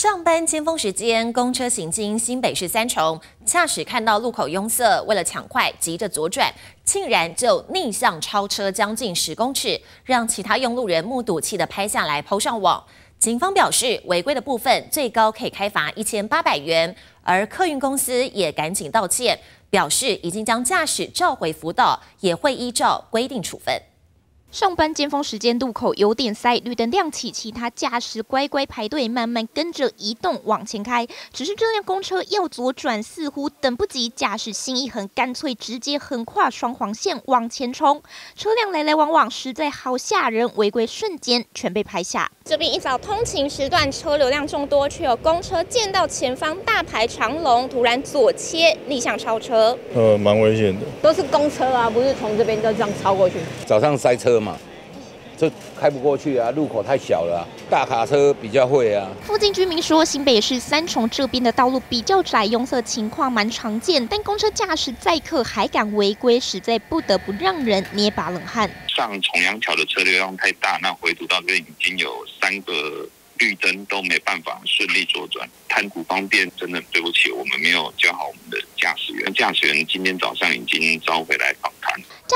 上班尖峰时间，公车行经新北市三重，驾驶看到路口拥塞，为了抢快，急着左转，竟然就逆向超车将近十公尺，让其他用路人目睹，气得拍下来抛上网。警方表示，违规的部分最高可以开罚一千八百元，而客运公司也赶紧道歉，表示已经将驾驶召回辅导，也会依照规定处分。上班尖峰时间，路口有点塞，绿灯亮起，其他驾驶乖乖排队，慢慢跟着移动往前开。只是这辆公车要左转，似乎等不及，驾驶心一横，干脆直接横跨双黄线往前冲。车辆来来往往，实在好吓人，违规瞬间全被拍下。这边一早通勤时段车流量众多，却有公车见到前方大排长龙，突然左切逆向超车。呃，蛮危险的。都是公车啊，不是从这边就这样超过去。早上塞车。嘛，这开不过去啊，路口太小了，大卡车比较会啊。附近居民说，新北市三重这边的道路比较窄，拥塞情况蛮常见，但公车驾驶载客还敢违规，实在不得不让人捏把冷汗。上重阳桥的车流量太大，那回堵到这边已经有三个。绿灯都没办法顺利左转，贪图方便，真的对不起，我们没有教好我们的驾驶员。驾驶员今天早上已经召回来访谈。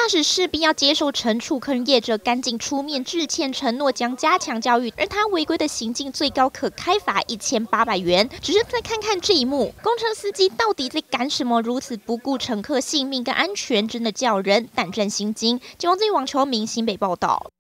驾驶势必要接受惩处，客人业者赶紧出面致歉，承诺将加强教育。而他违规的行径，最高可开罚一千八百元。只是再看看这一幕，工程司机到底在干什么？如此不顾乘客性命跟安全，真的叫人胆战心惊。九王自网球明星被报道。